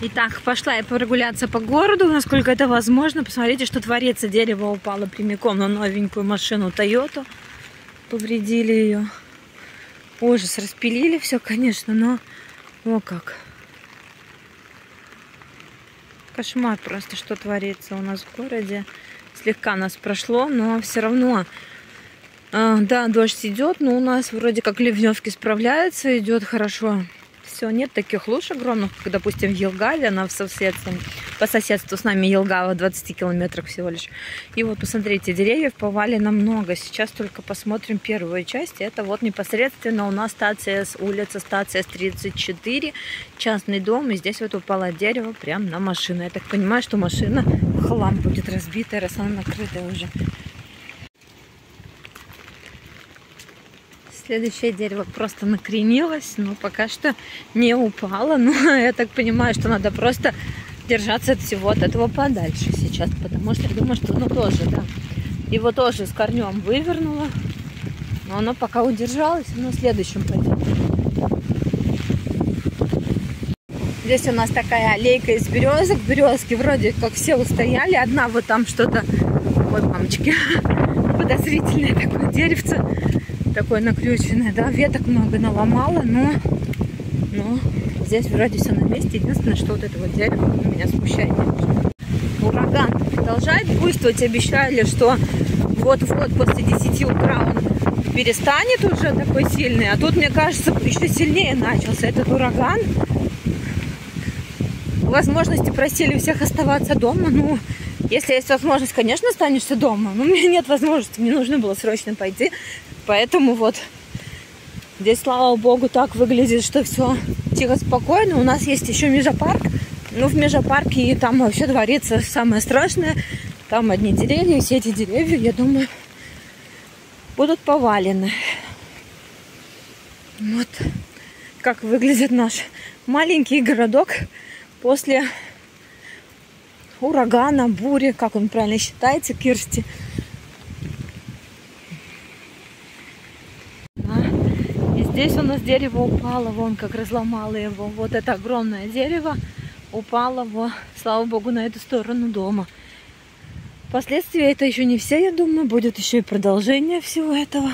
Итак, пошла я прогуляться по городу, насколько это возможно. Посмотрите, что творится. Дерево упало прямиком на новенькую машину Toyota. Повредили ее. Ужас, распилили все, конечно, но... О как. Кошмар просто, что творится у нас в городе. Слегка нас прошло, но все равно... Э, да, дождь идет, но у нас вроде как ливневки справляются, идет хорошо все, нет таких луж огромных, как, допустим, в Елгаве, она в соседстве, по соседству с нами Елгава, 20 километрах всего лишь. И вот, посмотрите, деревьев повалено много. Сейчас только посмотрим первую часть. Это вот непосредственно у нас стация с улицы, стация с 34, частный дом. И здесь вот упало дерево прямо на машину. Я так понимаю, что машина в хлам будет разбитая, раз она накрытая уже. Следующее дерево просто накренилось, но пока что не упало. Но я так понимаю, что надо просто держаться от всего от этого подальше сейчас, потому что я думаю, что оно тоже, да, его тоже с корнем вывернуло, но оно пока удержалось, но в следующем пойдет. Здесь у нас такая аллейка из березок. Березки вроде как все устояли. Одна вот там что-то... Ой, мамочки. Подозрительное такое деревце такое накрюченное, да, веток много наломала, но, но здесь вроде все на месте. Единственное, что вот это вот дерево меня смущает. Ураган продолжает буйствовать, обещали, что вот-вот после 10 утра он перестанет уже такой сильный, а тут, мне кажется, еще сильнее начался этот ураган. Возможности просили всех оставаться дома, ну, если есть возможность, конечно, останешься дома. Но у меня нет возможности, мне нужно было срочно пойти Поэтому вот здесь, слава богу, так выглядит, что все тихо, спокойно. У нас есть еще межапарк. Ну, в межапарке и там вообще творится самое страшное. Там одни деревья, все эти деревья, я думаю, будут повалены. Вот как выглядит наш маленький городок после урагана, бури, как он правильно считается, Кирсти. Здесь у нас дерево упало, вон как разломало его. Вот это огромное дерево упало, во, слава богу, на эту сторону дома. Последствия это еще не все, я думаю, будет еще и продолжение всего этого.